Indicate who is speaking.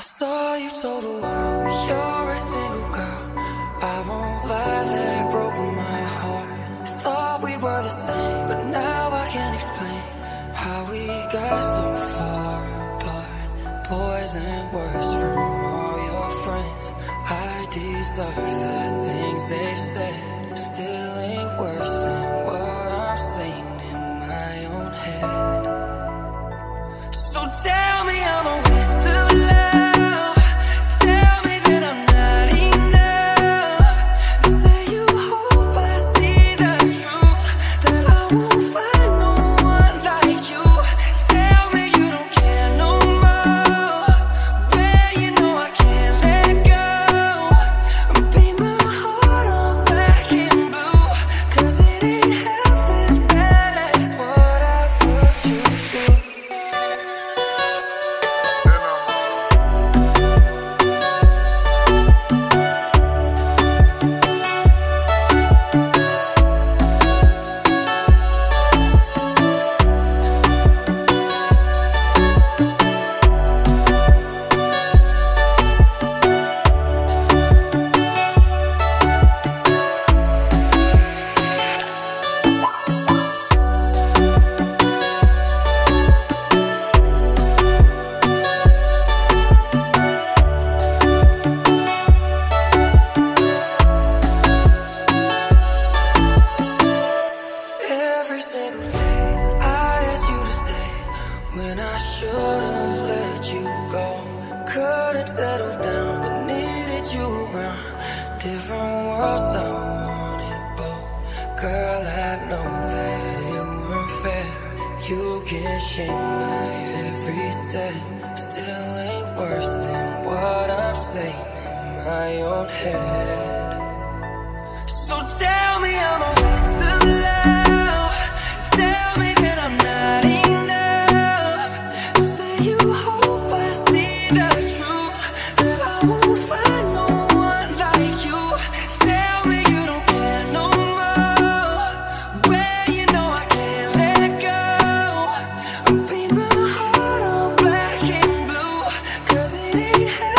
Speaker 1: I saw you told the world you're a single girl. I won't lie, that broke my heart. I thought we were the same, but now I can't explain how we got so far apart. Poison words from all your friends. I deserve the things they've said. Still in settled down, but needed you around. Different worlds, I wanted both. Girl, I know that it weren't fair. You can shape my every step. Still ain't worse than what I'm saying in my own head. it